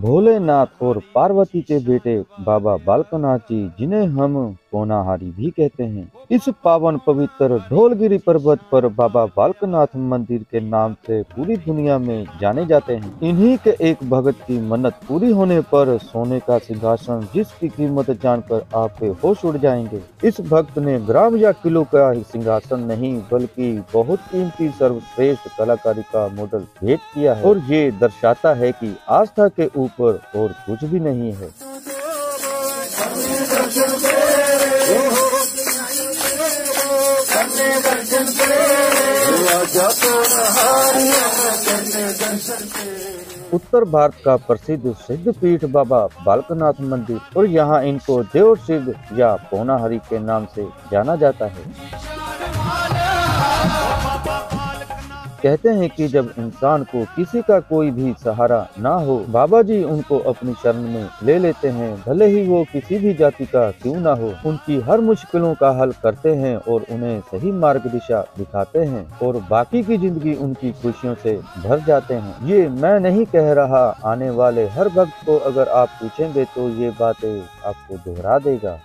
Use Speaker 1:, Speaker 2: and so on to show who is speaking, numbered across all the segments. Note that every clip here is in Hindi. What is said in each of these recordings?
Speaker 1: भोलेनाथ और पार्वती के बेटे बाबा बालकनाथ जी, जिन्हें हम कोनाहारी भी कहते हैं, इस पावन पवित्र ढोलगिरी पर्वत पर बाबा बालकनाथ मंदिर के नाम से पूरी दुनिया में जाने जाते हैं। इन्हीं के एक भगत की मन्नत पूरी होने पर सोने का सिंहासन जिसकी कीमत जानकर आपके होश उड़ जाएँगे। इस भक्त ने ग्राम या किलो का ही सिंहासन नहीं, बल्कि बहुत कीमती सर्वश्रेष्ठ कलाकारी का मॉडल भेंट किया है। और ये दर्शाता है कि आस्था के ऊपर और कुछ भी नहीं है। उत्तर भारत का प्रसिद्ध सिद्ध पीठ बाबा बालकनाथ मंदिर और यहाँ इनको देव सिद्ध या पोनाहरी के नाम से जाना जाता है। कहते हैं कि जब इंसान को किसी का कोई भी सहारा ना हो बाबा जी उनको अपनी शरण में ले लेते हैं। भले ही वो किसी भी जाति का क्यों ना हो, उनकी हर मुश्किलों का हल करते हैं और उन्हें सही मार्ग दिशा दिखाते हैं और बाकी की ज़िंदगी उनकी खुशियों से भर जाते हैं। ये मैं नहीं कह रहा, आने वाले हर भक्त को अगर आप पूछेंगे तो ये बातें आपको दोहरा देगा।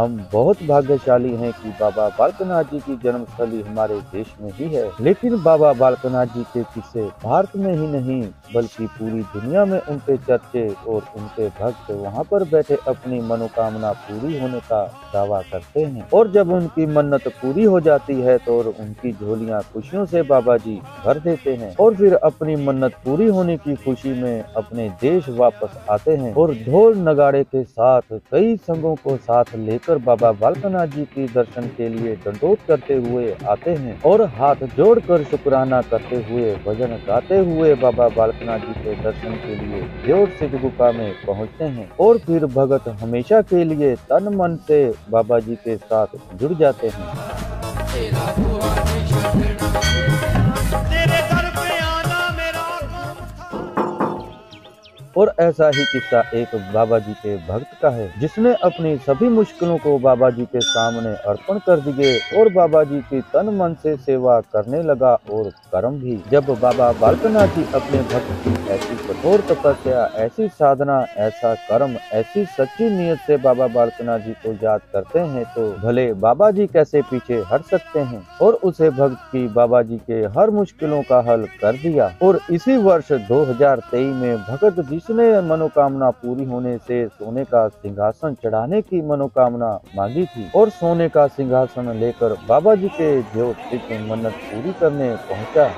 Speaker 1: हम बहुत भाग्यशाली हैं कि बाबा बालकनाथ जी की जन्मस्थली हमारे देश में ही है। लेकिन बाबा बालकनाथ जी के किस्से भारत में ही नहीं, बल्कि पूरी दुनिया में उनके चर्चे और उनके भक्त वहाँ पर बैठे अपनी मनोकामना पूरी होने का दावा करते हैं। और जब उनकी मन्नत पूरी हो जाती है तो उनकी झोलियाँ खुशियों से बाबा जी भर देते हैं और फिर अपनी मन्नत पूरी होने की खुशी में अपने देश वापस आते हैं और ढोल नगाड़े के साथ, कई संघों को साथ लेकर बाबा बालकनाथ जी के दर्शन के लिए दंडोत करते हुए आते हैं और हाथ जोड़कर शुक्राना करते हुए, भजन गाते हुए बाबा बालकनाथ जी के दर्शन के लिए ज़ोर सिद्ध गुफा में पहुँचते हैं और फिर भगत हमेशा के लिए तन मन से बाबा जी के साथ जुड़ जाते हैं। और ऐसा ही किस्सा एक बाबा जी के भक्त का है, जिसने अपनी सभी मुश्किलों को बाबा जी के सामने अर्पण कर दिए और बाबा जी की तन मन से सेवा करने लगा और कर्म भी। जब बाबा बालकनाथ जी अपने भक्त की ऐसी कठोर तपस्या ऐसी साधना, ऐसा कर्म, ऐसी सच्ची नियत से बाबा बालकनाथ जी को याद करते हैं तो भले बाबा जी कैसे पीछे हट सकते हैं और उसे भक्त की बाबा जी के हर मुश्किलों का हल कर दिया। और इसी वर्ष 2023 में भगत जिसने मनोकामना पूरी होने से सोने का सिंहासन चढ़ाने की मनोकामना मांगी थी और सोने का सिंहासन लेकर बाबा जी के की मन्नत पूरी करने पहुँचा।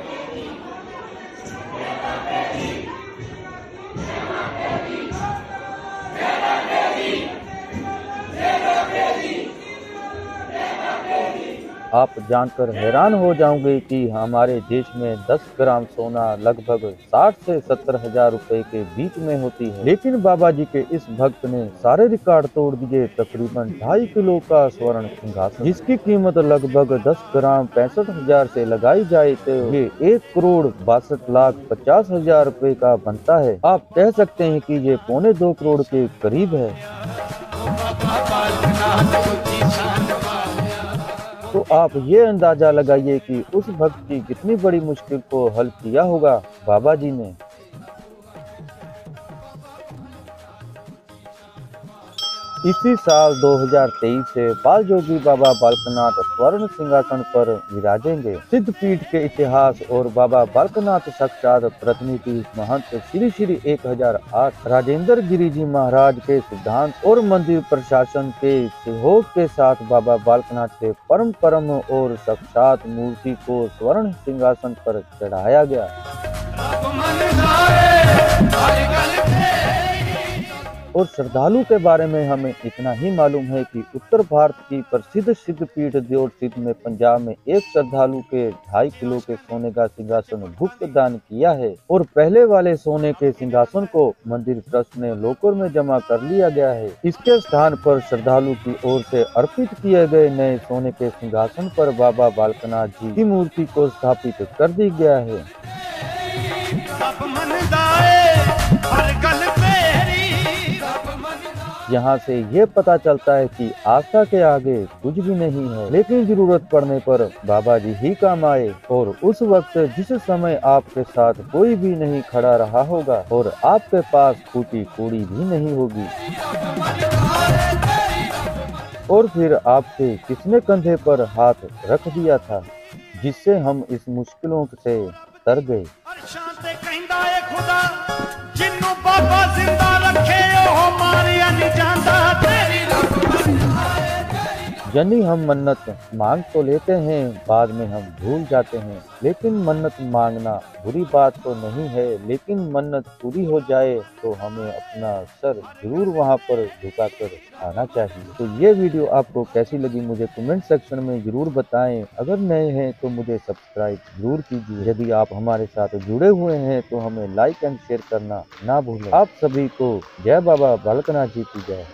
Speaker 1: आप जानकर हैरान हो जाओगे कि हमारे देश में 10 ग्राम सोना लगभग 60 से सत्तर हज़ार रूपए के बीच में होती है। लेकिन बाबा जी के इस भक्त ने सारे रिकॉर्ड तोड़ दिए, तकरीबन ढाई किलो का स्वर्ण सिंहासन। जिसकी कीमत लगभग 10 ग्राम पैंसठ हज़ार ऐसी लगाई जाए तो ये एक करोड़ बासठ लाख पचास हज़ार रूपए का बनता है। आप कह सकते हैं कि ये पौने दो करोड़ के करीब है। आप ये अंदाज़ा लगाइए कि उस भक्त की कितनी बड़ी मुश्किल को हल किया होगा? बाबा जी ने। इसी साल 2023 से बाल जोगी बाबा बालकनाथ स्वर्ण सिंहासन पर विराजेंगे। सिद्ध पीठ के इतिहास और बाबा बालकनाथ साक्षात प्रतिनिधि महंत श्री श्री 1008 राजेंद्र गिरी जी महाराज के सिद्धांत और मंदिर प्रशासन के सहयोग के साथ बाबा बालकनाथ के परम परम और साक्षात मूर्ति को स्वर्ण सिंहासन पर चढ़ाया गया। और श्रद्धालु के बारे में हमें इतना ही मालूम है कि उत्तर भारत की प्रसिद्ध सिद्ध पीठ देव सिद्ध में पंजाब में एक श्रद्धालु के ढाई किलो के सोने का सिंहासन गुप्त दान किया है और पहले वाले सोने के सिंहासन को मंदिर ट्रस्ट ने लोकर में जमा कर लिया गया है। इसके स्थान पर श्रद्धालु की ओर से अर्पित किए गए नए सोने के सिंहासन पर बाबा बालकनाथ जी की मूर्ति को स्थापित कर दी गया है। यहाँ से ये पता चलता है कि आस्था के आगे कुछ भी नहीं है। लेकिन ज़रूरत पड़ने पर बाबा जी ही काम आए और उस वक्त जिस समय आपके साथ कोई भी नहीं खड़ा रहा होगा और आपके पास फूटी कूड़ी भी नहीं होगी। और फिर आपके किसने कंधे पर हाथ रख दिया था, जिससे हम इस मुश्किलों से तर गए?
Speaker 2: जाता
Speaker 1: यानी हम मन्नत मांग तो लेते हैं, बाद में हम भूल जाते हैं। लेकिन मन्नत मांगना बुरी बात तो नहीं है, लेकिन मन्नत पूरी हो जाए तो हमें अपना सर ज़रूर वहाँ पर झुका कर आना चाहिए। तो ये वीडियो आपको कैसी लगी मुझे कमेंट सेक्शन में ज़रूर बताएँ। अगर नए हैं तो मुझे सब्सक्राइब ज़रूर कीजिए। यदि आप हमारे साथ जुड़े हुए हैं तो हमें लाइक एंड शेयर करना ना भूलें। आप सभी को जय बाबा बालकनाथ जी की जय।